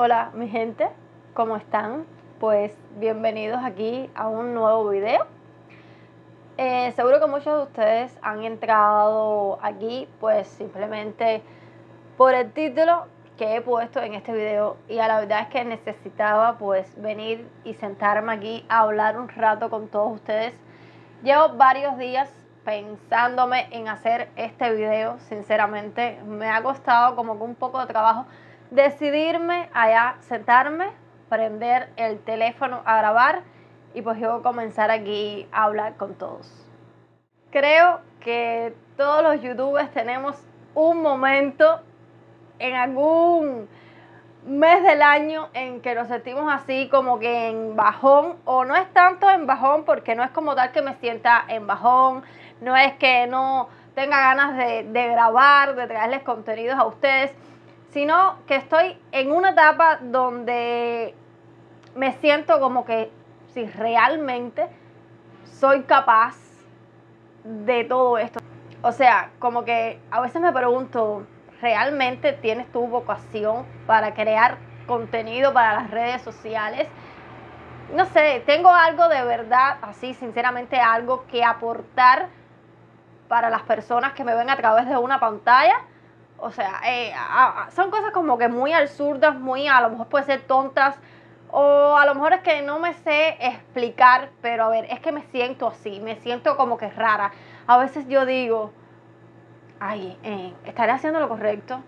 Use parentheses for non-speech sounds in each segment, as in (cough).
Hola mi gente, ¿cómo están? Pues bienvenidos aquí a un nuevo video. Eh, seguro que muchos de ustedes han entrado aquí pues simplemente por el título que he puesto en este video y a la verdad es que necesitaba pues venir y sentarme aquí a hablar un rato con todos ustedes. Llevo varios días pensándome en hacer este video, sinceramente me ha costado como que un poco de trabajo decidirme allá, sentarme, prender el teléfono a grabar y pues yo comenzar aquí a hablar con todos. Creo que todos los youtubers tenemos un momento en algún mes del año en que nos sentimos así como que en bajón o no es tanto en bajón porque no es como tal que me sienta en bajón, no es que no tenga ganas de, de grabar, de traerles contenidos a ustedes, sino que estoy en una etapa donde me siento como que si realmente soy capaz de todo esto. O sea, como que a veces me pregunto, ¿realmente tienes tu vocación para crear contenido para las redes sociales? No sé, tengo algo de verdad, así sinceramente algo que aportar para las personas que me ven a través de una pantalla o sea, eh, son cosas como que muy absurdas, muy a lo mejor puede ser tontas, o a lo mejor es que no me sé explicar, pero a ver, es que me siento así, me siento como que rara. A veces yo digo, ay, eh, estaré haciendo lo correcto,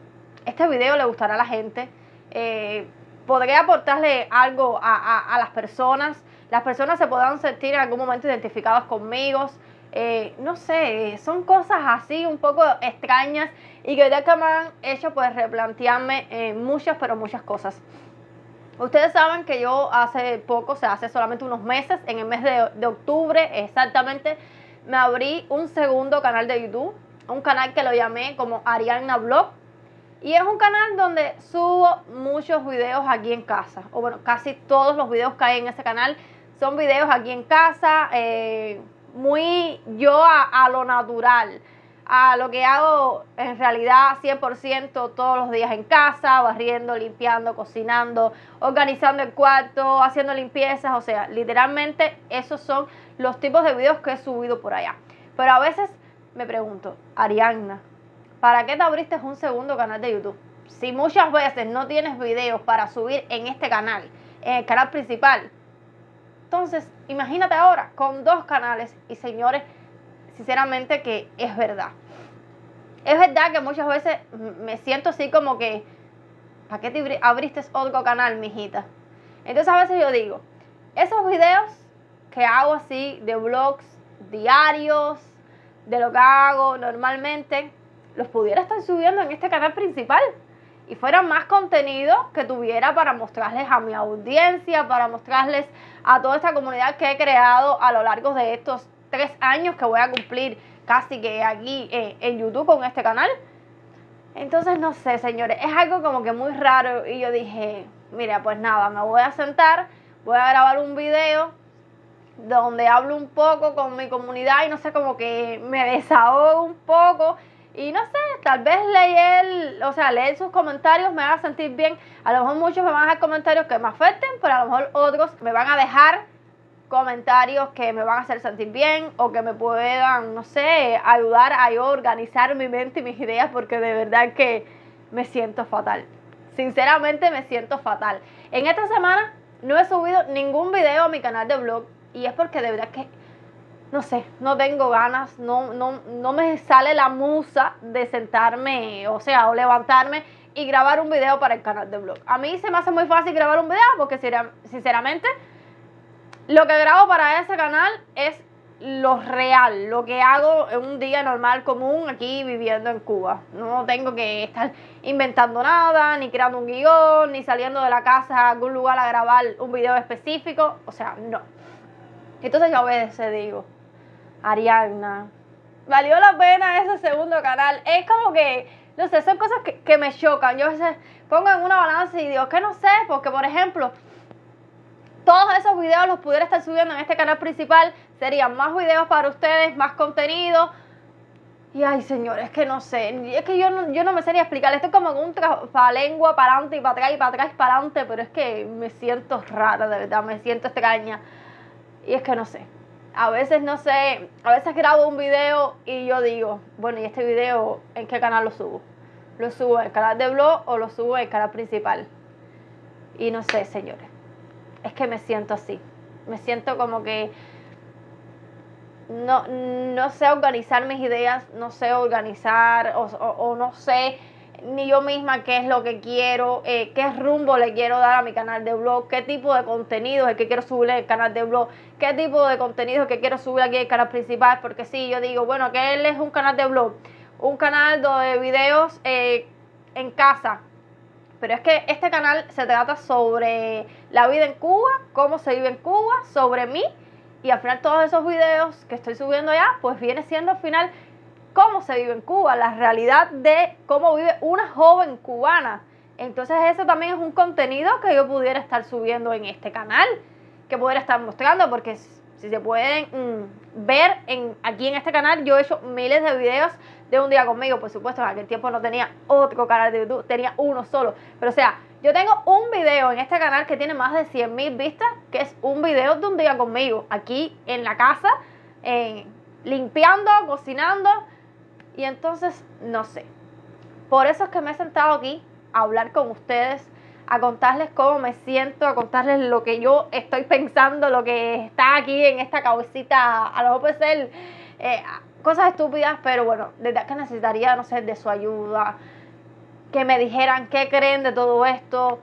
este video le gustará a la gente, eh, podré aportarle algo a, a las personas, las personas se podrán sentir en algún momento identificados conmigo. Eh, no sé, son cosas así un poco extrañas y que ya que me han hecho pues replantearme eh, muchas, pero muchas cosas. Ustedes saben que yo hace poco, o sea, hace solamente unos meses, en el mes de, octubre exactamente, me abrí un segundo canal de YouTube, un canal que lo llamé como Ariana Blog. Y es un canal donde subo muchos videos aquí en casa, o bueno, casi todos los videos que hay en ese canal son videos aquí en casa, eh, muy yo a, lo natural, a lo que hago en realidad 100% todos los días en casa, barriendo, limpiando, cocinando, organizando el cuarto, haciendo limpiezas, o sea, literalmente esos son los tipos de videos que he subido por allá. Pero a veces me pregunto, Arianna, ¿para qué te abriste un segundo canal de YouTube? Si muchas veces no tienes videos para subir en este canal, en el canal principal, entonces, imagínate ahora con dos canales y señores, sinceramente que es verdad. Es verdad que muchas veces me siento así como que, ¿para qué te abriste otro canal, mijita? Entonces a veces yo digo, esos videos que hago así de vlogs diarios, de lo que hago normalmente, los pudiera estar subiendo en este canal principal y fuera más contenido que tuviera para mostrarles a mi audiencia, para mostrarles a toda esta comunidad que he creado a lo largo de estos tres años que voy a cumplir casi que aquí eh, en YouTube con este canal. Entonces, no sé, señores, es algo como que muy raro y yo dije, mira, pues nada, me voy a sentar, voy a grabar un video donde hablo un poco con mi comunidad y no sé, como que me desahogo un poco y no sé, tal vez leer, o sea, leer sus comentarios me haga sentir bien. A lo mejor muchos me van a dejar comentarios que me afecten, pero a lo mejor otros me van a dejar comentarios que me van a hacer sentir bien o que me puedan, no sé, ayudar a yo organizar mi mente y mis ideas porque de verdad que me siento fatal. Sinceramente me siento fatal. En esta semana no he subido ningún video a mi canal de blog y es porque de verdad que no sé, no tengo ganas, no, no, no me sale la musa de sentarme, o sea, o levantarme y grabar un video para el canal de blog. A mí se me hace muy fácil grabar un video porque sinceramente lo que grabo para ese canal es lo real, lo que hago en un día normal común aquí viviendo en Cuba. No tengo que estar inventando nada, ni creando un guion, ni saliendo de la casa a algún lugar a grabar un video específico. O sea, no. Entonces yo a veces digo, Ariadna. Valió la pena ese segundo canal. Es como que, no sé, son cosas que, me chocan. Yo a veces pongo en una balanza y digo, que no sé, porque por ejemplo, todos esos videos los pudiera estar subiendo en este canal principal. Serían más videos para ustedes, más contenido. Y ay, señores, es que no sé, es que yo no, yo no me sé ni explicar, esto es como un lengua para adelante y para atrás y para atrás y para adelante, pero es que me siento rara, de verdad, me siento extraña. Y es que no sé, a veces no sé, a veces grabo un video y yo digo, bueno, ¿y este video en qué canal lo subo? ¿Lo subo en el canal de blog o lo subo el canal principal? Y no sé, señores, es que me siento así, me siento como que no, no sé organizar mis ideas, no sé organizar o, no sé ni yo misma qué es lo que quiero, eh, qué rumbo le quiero dar a mi canal de blog, qué tipo de contenido es el que quiero subir el canal de blog, qué tipo de contenido es el que quiero subir aquí en el canal principal, porque si yo digo, bueno, que él es un canal de blog, un canal de videos eh, en casa, pero es que este canal se trata sobre la vida en Cuba, cómo se vive en Cuba, sobre mí y al final todos esos videos que estoy subiendo ya, pues viene siendo al final cómo se vive en Cuba, la realidad de cómo vive una joven cubana. Entonces eso también es un contenido que yo pudiera estar subiendo en este canal, que pudiera estar mostrando, porque si se pueden mm, ver en, aquí en este canal, yo he hecho miles de videos de un día conmigo, por supuesto, en aquel tiempo no tenía otro canal de YouTube, tenía uno solo, pero o sea, yo tengo un video en este canal que tiene más de 100 mil vistas, que es un video de un día conmigo, aquí en la casa, limpiando, cocinando. Y entonces, no sé. Por eso es que me he sentado aquí a hablar con ustedes, a contarles cómo me siento, a contarles lo que yo estoy pensando, lo que está aquí en esta cabecita. A lo mejor puede ser eh, cosas estúpidas, pero bueno, desde que necesitaría, no sé, de su ayuda que me dijeran qué creen de todo esto,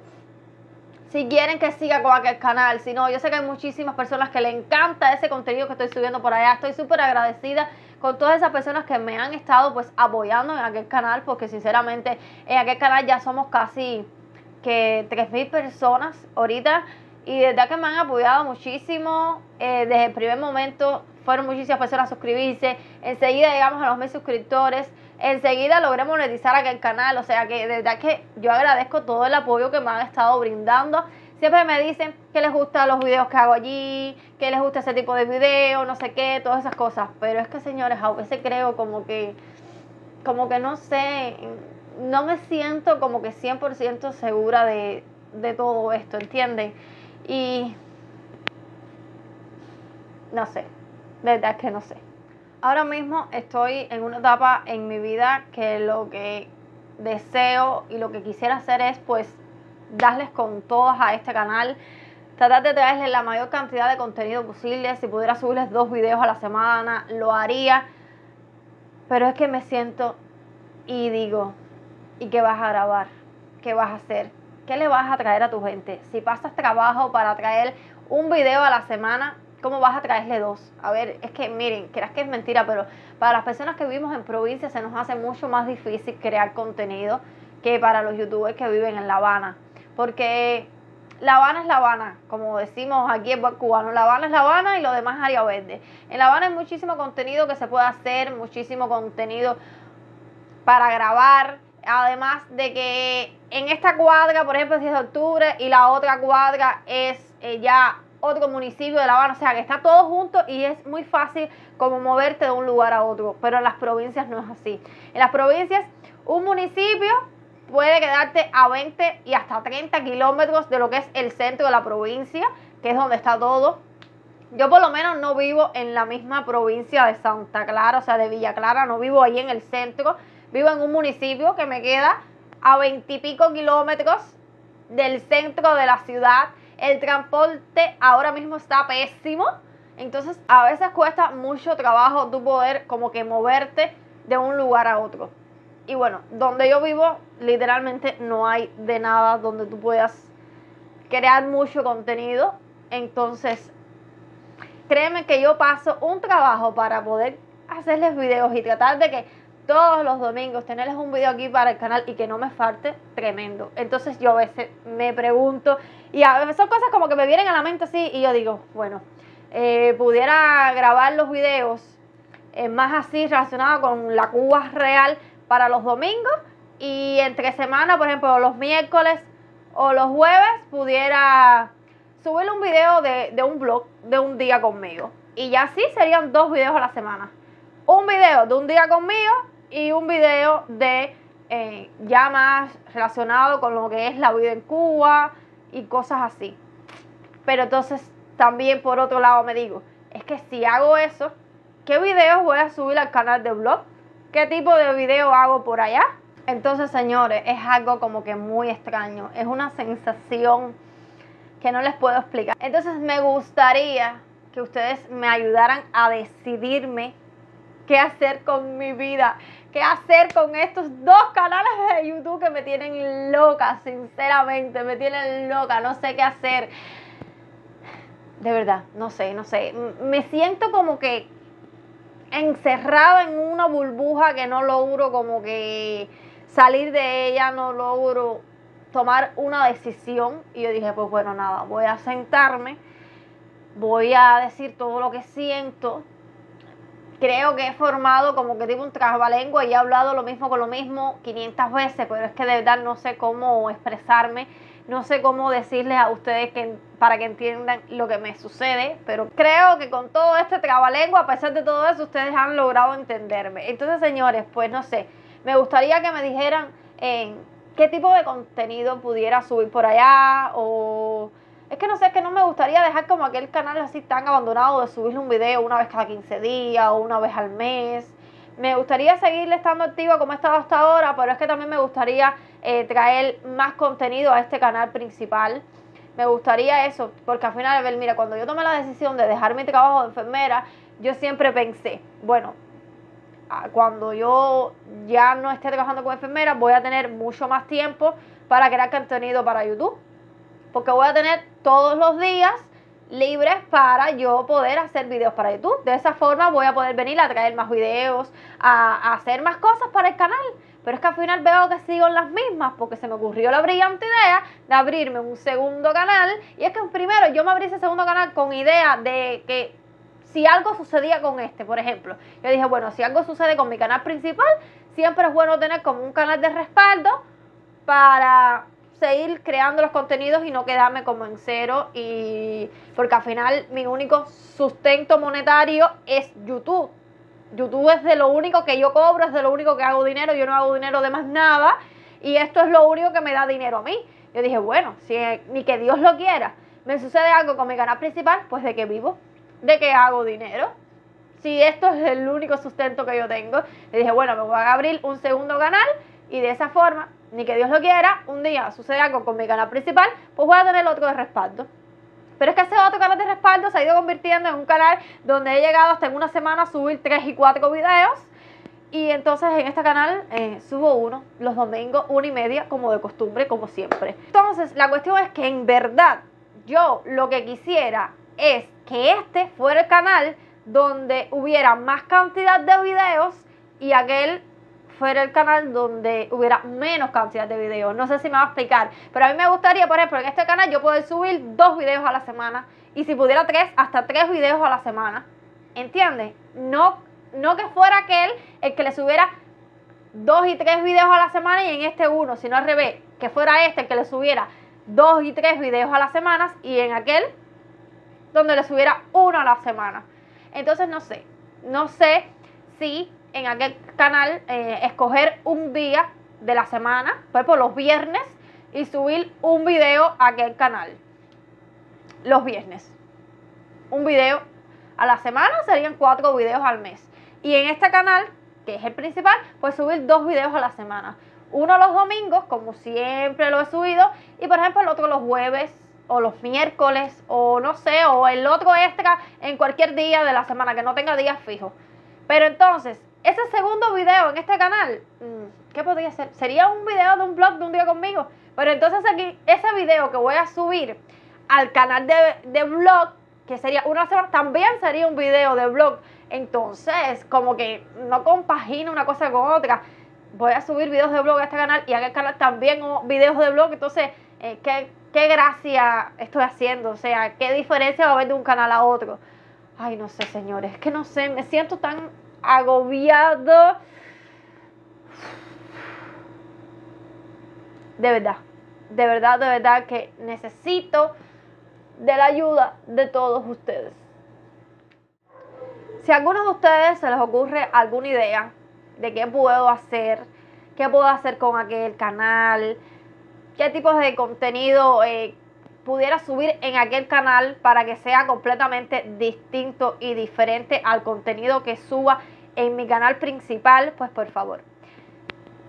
si quieren que siga con aquel canal, si no, yo sé que hay muchísimas personas que le encanta ese contenido que estoy subiendo por allá, estoy súper agradecida con todas esas personas que me han estado pues apoyando en aquel canal, porque sinceramente en aquel canal ya somos casi que 3.000 personas ahorita y de que me han apoyado muchísimo eh, desde el primer momento fueron muchísimas personas a suscribirse enseguida llegamos a los mil suscriptores enseguida logré monetizar aquel canal. O sea que de verdad que yo agradezco todo el apoyo que me han estado brindando. Siempre me dicen que les gustan los videos que hago allí, que les gusta ese tipo de videos, no sé qué, todas esas cosas. Pero es que, señores, a veces creo como que, como que no sé, no me siento como que 100% segura de, de todo esto, ¿entienden? Y no sé, de verdad que no sé. Ahora mismo estoy en una etapa en mi vida que lo que deseo y lo que quisiera hacer es pues darles con todas a este canal, tratar de traerles la mayor cantidad de contenido posible, si pudiera subirles dos videos a la semana, lo haría, pero es que me siento y digo, ¿y qué vas a grabar? ¿Qué vas a hacer? ¿Qué le vas a traer a tu gente? Si pasas trabajo para traer un video a la semana, ¿Cómo vas a traerle dos? A ver, es que miren, creas que es mentira, pero para las personas que vivimos en provincia se nos hace mucho más difícil crear contenido que para los youtubers que viven en La Habana. Porque La Habana es La Habana, como decimos aquí en cubano. La Habana es La Habana y lo demás es área verde. En La Habana hay muchísimo contenido que se puede hacer, muchísimo contenido para grabar. Además de que en esta cuadra, por ejemplo, es 10 de octubre y la otra cuadra es eh, ya otro municipio de La Habana, o sea que está todo junto y es muy fácil como moverte de un lugar a otro, pero en las provincias no es así. En las provincias un municipio puede quedarte a 20 y hasta 30 kilómetros de lo que es el centro de la provincia, que es donde está todo. Yo por lo menos no vivo en la misma provincia de Santa Clara, o sea, de Villa Clara, no vivo ahí en el centro, vivo en un municipio que me queda a 20 y pico kilómetros del centro de la ciudad el transporte ahora mismo está pésimo. Entonces a veces cuesta mucho trabajo tu poder como que moverte de un lugar a otro. Y bueno, donde yo vivo literalmente no hay de nada donde tú puedas crear mucho contenido. Entonces, créeme que yo paso un trabajo para poder hacerles videos y tratar de que todos los domingos tenerles un video aquí para el canal y que no me falte, tremendo. Entonces yo a veces me pregunto, y a veces son cosas como que me vienen a la mente así, y yo digo, bueno, eh, pudiera grabar los videos eh, más así relacionados con la Cuba real para los domingos, y entre semana, por ejemplo, los miércoles o los jueves, pudiera subir un video de, de un blog de un día conmigo. Y ya sí serían dos videos a la semana. un video de un día conmigo y un video de eh, ya más relacionado con lo que es la vida en Cuba y cosas así. Pero entonces también por otro lado me digo, es que si hago eso, ¿qué videos voy a subir al canal de blog? ¿Qué tipo de video hago por allá? Entonces, señores, es algo como que muy extraño. Es una sensación que no les puedo explicar. Entonces, me gustaría que ustedes me ayudaran a decidirme qué hacer con mi vida, qué hacer con estos dos canales de YouTube que me tienen loca, sinceramente, me tienen loca, no sé qué hacer. De verdad, no sé, no sé. Me siento como que encerrada en una burbuja que no logro como que salir de ella, no logro tomar una decisión. Y yo dije, pues bueno, nada, voy a sentarme, voy a decir todo lo que siento. Creo que he formado como que tipo un trabalengua y he hablado lo mismo con lo mismo 500 veces, pero es que de verdad no sé cómo expresarme no sé cómo decirles a ustedes que, para que entiendan lo que me sucede, pero creo que con todo este trabalengua, a pesar de todo eso, ustedes han logrado entenderme. Entonces, señores, pues no sé, me gustaría que me dijeran en qué tipo de contenido pudiera subir por allá o... Es que no sé, es que no me gustaría dejar como aquel canal así tan abandonado de subirle un video una vez cada 15 días o una vez al mes. Me gustaría seguirle estando activa como he estado hasta ahora, pero es que también me gustaría eh, traer más contenido a este canal principal. Me gustaría eso, porque al final, ver, mira, cuando yo tomé la decisión de dejar mi trabajo de enfermera, yo siempre pensé, bueno, cuando yo ya no esté trabajando como enfermera, voy a tener mucho más tiempo para crear contenido para YouTube. Porque voy a tener todos los días libres para yo poder hacer videos para YouTube. De esa forma voy a poder venir a traer más videos, a, hacer más cosas para el canal. Pero es que al final veo que sigo en las mismas porque se me ocurrió la brillante idea de abrirme un segundo canal. Y es que primero yo me abrí ese segundo canal con idea de que si algo sucedía con este, por ejemplo, yo dije, bueno, si algo sucede con mi canal principal, siempre es bueno tener como un canal de respaldo para seguir creando los contenidos y no quedarme como en cero y porque al final mi único sustento monetario es YouTube. YouTube es de lo único que yo cobro, es de lo único que hago dinero, yo no hago dinero de más nada y esto es lo único que me da dinero a mí. Yo dije, bueno, si ni que Dios lo quiera, me sucede algo con mi canal principal, pues de qué vivo, de qué hago dinero. Si esto es el único sustento que yo tengo, le dije, bueno, me voy a abrir un segundo canal y de esa forma ni que Dios lo quiera, un día sucede algo con mi canal principal, pues voy a tener otro de respaldo. Pero es que ese otro canal de respaldo se ha ido convirtiendo en un canal donde he llegado hasta en una semana a subir 3 y 4 videos. Y entonces en este canal eh, subo uno los domingos, una y media, como de costumbre, como siempre. Entonces la cuestión es que en verdad yo lo que quisiera es que este fuera el canal donde hubiera más cantidad de videos y aquel fuera el canal donde hubiera menos cantidad de videos. No sé si me va a explicar, pero a mí me gustaría, por ejemplo, en este canal yo poder subir dos videos a la semana y si pudiera tres, hasta tres videos a la semana. ¿Entiendes? No, no que fuera aquel el que le subiera dos y tres videos a la semana y en este uno, sino al revés, que fuera este el que le subiera dos y tres videos a la semana y en aquel donde le subiera uno a la semana. Entonces no sé, no sé si en aquel canal eh, escoger un día de la semana, por los viernes, y subir un video a aquel canal. Los viernes. Un video a la semana serían cuatro videos al mes. Y en este canal, que es el principal, pues subir dos videos a la semana. Uno los domingos, como siempre lo he subido, y por ejemplo el otro los jueves o los miércoles o no sé, o el otro extra en cualquier día de la semana, que no tenga días fijos. Pero entonces, ese segundo video en este canal, mm, ¿qué podría ser? Sería un video de un blog de un día conmigo. Pero entonces aquí, ese video que voy a subir al canal de, de blog, que sería una semana, también sería un video de blog. Entonces, como que no compagino una cosa con otra. Voy a subir videos de blog a este canal y a aquel canal también videos de blog. Entonces, eh, ¿qué, ¿qué gracia estoy haciendo? O sea, ¿qué diferencia va a haber de un canal a otro? Ay, no sé, señores, es que no sé, me siento tan agobiado. De verdad, de verdad, de verdad que necesito de la ayuda de todos ustedes. Si a algunos de ustedes se les ocurre alguna idea de qué puedo hacer, qué puedo hacer con aquel canal, qué tipos de contenido eh, pudiera subir en aquel canal para que sea completamente distinto y diferente al contenido que suba en mi canal principal, pues por favor.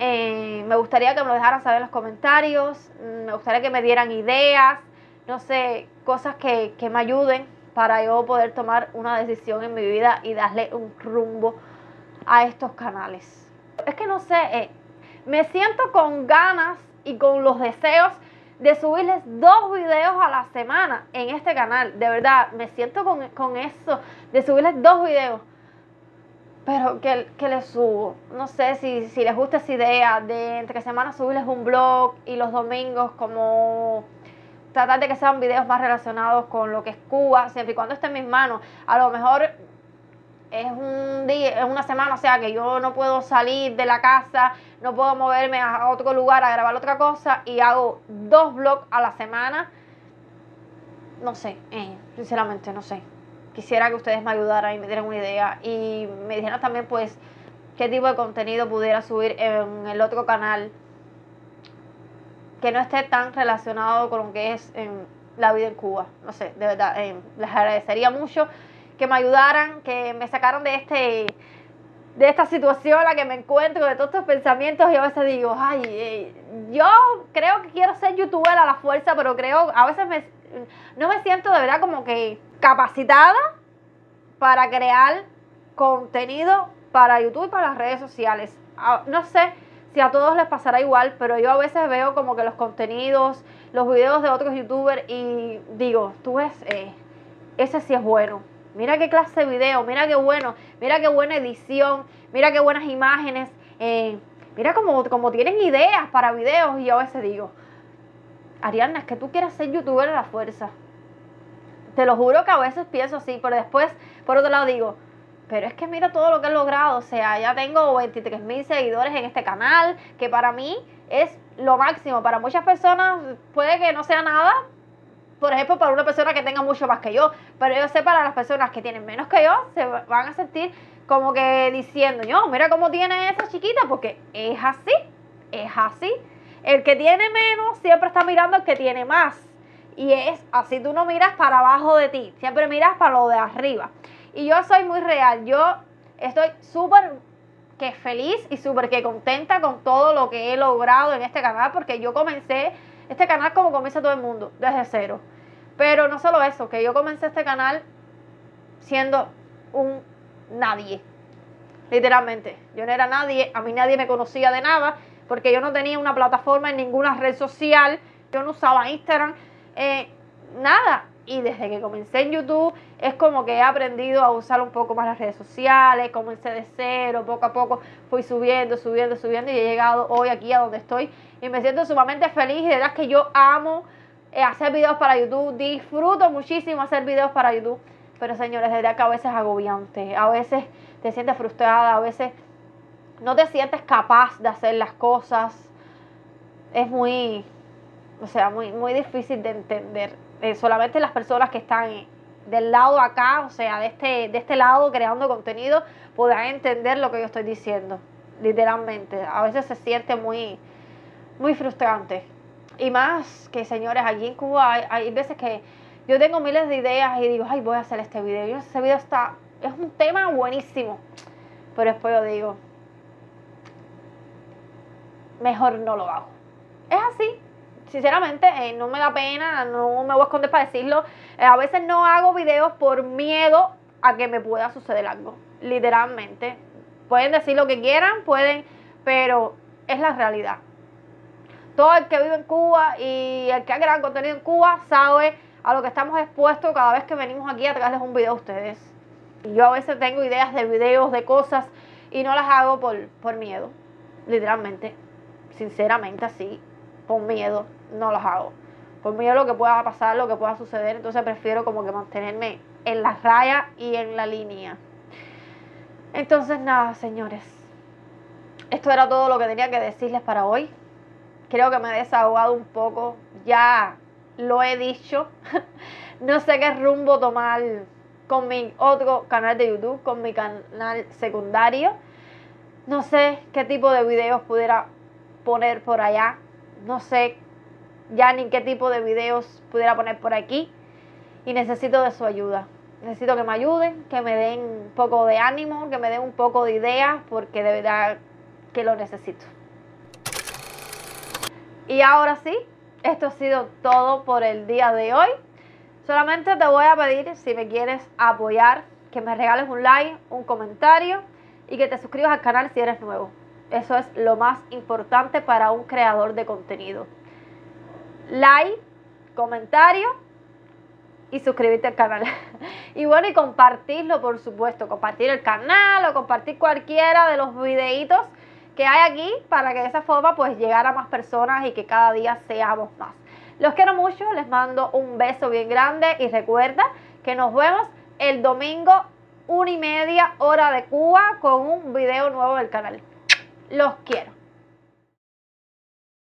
Eh, me gustaría que me lo dejaran saber en los comentarios, me gustaría que me dieran ideas, no sé, cosas que, que me ayuden para yo poder tomar una decisión en mi vida y darle un rumbo a estos canales. Es que no sé, eh, me siento con ganas y con los deseos de subirles dos videos a la semana en este canal. De verdad, me siento con, eso, de subirles dos videos. Pero que, que les subo. No sé si, si les gusta esa idea de entre semanas subirles un blog y los domingos como tratar de que sean videos más relacionados con lo que es Cuba, siempre y cuando esté en mis manos. A lo mejor es un día, es una semana, o sea que yo no puedo salir de la casa, no puedo moverme a otro lugar a grabar otra cosa y hago dos vlogs a la semana. No sé, eh, sinceramente no sé. Quisiera que ustedes me ayudaran y me dieran una idea y me dijeran también pues qué tipo de contenido pudiera subir en el otro canal que no esté tan relacionado con lo que es en la vida en Cuba. No sé, de verdad, eh, les agradecería mucho que me ayudaran, que me sacaran de este de esta situación en la que me encuentro, de todos estos pensamientos, y a veces digo, ay, eh, yo creo que quiero ser youtuber a la fuerza, pero creo, a veces me, no me siento de verdad como que capacitada para crear contenido para YouTube y para las redes sociales. Ah, no sé si a todos les pasará igual, pero yo a veces veo como que los contenidos, los videos de otros youtubers y digo, tú ves, eh, ese sí es bueno Mira qué clase de video, mira qué bueno, mira qué buena edición, mira qué buenas imágenes. Eh, mira cómo, como tienen ideas para videos. Y yo a veces digo, Ariana, es que tú quieres ser youtuber a la fuerza. Te lo juro que a veces pienso así, pero después, por otro lado, digo, pero es que mira todo lo que he logrado. O sea, ya tengo 23 mil seguidores en este canal, que para mí es lo máximo. Para muchas personas puede que no sea nada, por ejemplo, para una persona que tenga mucho más que yo, pero yo sé para las personas que tienen menos que yo, se van a sentir como que diciendo, yo, mira cómo tiene esa chiquita, porque es así, es así. El que tiene menos siempre está mirando al que tiene más. Y es así, tú no miras para abajo de ti, siempre miras para lo de arriba. Y yo soy muy real, yo estoy súper que feliz y súper que contenta con todo lo que he logrado en este canal, porque yo comencé este canal como comienza todo el mundo, desde cero. Pero no solo eso, que yo comencé este canal siendo un nadie. Literalmente. Yo no era nadie, a mí nadie me conocía de nada, porque yo no tenía una plataforma en ninguna red social, yo no usaba Instagram, eh, nada. Y desde que comencé en YouTube es como que he aprendido a usar un poco más las redes sociales, comencé de cero, poco a poco fui subiendo, subiendo, subiendo y he llegado hoy aquí a donde estoy y me siento sumamente feliz y de verdad que yo amo eh, hacer videos para YouTube, disfruto muchísimo hacer videos para YouTube, pero señores, de verdad que a veces es agobiante, a veces te sientes frustrada, a veces no te sientes capaz de hacer las cosas, es muy, o sea, muy, muy difícil de entender. Eh, solamente las personas que están del lado acá, o sea, de este, de este lado creando contenido, podrán entender lo que yo estoy diciendo, literalmente. A veces se siente muy, muy frustrante. Y más que, señores, allí en Cuba hay, veces que yo tengo miles de ideas y digo, ay, voy a hacer este video. Y ese video está, es un tema buenísimo. Pero después yo digo, mejor no lo hago. Es así. Sinceramente, eh, no me da pena, no me voy a esconder para decirlo. Eh, a veces no hago videos por miedo a que me pueda suceder algo. Literalmente. Pueden decir lo que quieran, pueden, pero es la realidad todo el que vive en Cuba y el que ha creado contenido en Cuba sabe a lo que estamos expuestos cada vez que venimos aquí a traerles un video a ustedes. Yo a veces tengo ideas de videos, de cosas, y no las hago por, por miedo, literalmente, sinceramente así, por miedo, no las hago. Por miedo lo que pueda pasar, lo que pueda suceder, entonces prefiero como que mantenerme en la raya y en la línea. Entonces nada, señores, esto era todo lo que tenía que decirles para hoy creo que me he desahogado un poco, ya lo he dicho, (laughs) no sé qué rumbo tomar con mi otro canal de YouTube, con mi canal secundario. No sé qué tipo de videos pudiera poner por allá. No sé ya ni qué tipo de videos pudiera poner por aquí. Y necesito de su ayuda. Necesito que me ayuden, que me den un poco de ánimo, que me den un poco de ideas, porque de verdad que lo necesito. Y ahora sí, esto ha sido todo por el día de hoy. Solamente te voy a pedir, si me quieres apoyar, que me regales un like, un comentario y que te suscribas al canal si eres nuevo. Eso es lo más importante para un creador de contenido. Like, comentario y suscribirte al canal. (laughs) y bueno, y compartirlo, por supuesto. Compartir el canal o compartir cualquiera de los videitos que hay aquí para que de esa forma pues llegar a más personas y que cada día seamos más. Los quiero mucho, les mando un beso bien grande y recuerda que nos vemos el domingo una y media hora de Cuba con un video nuevo del canal. Los quiero.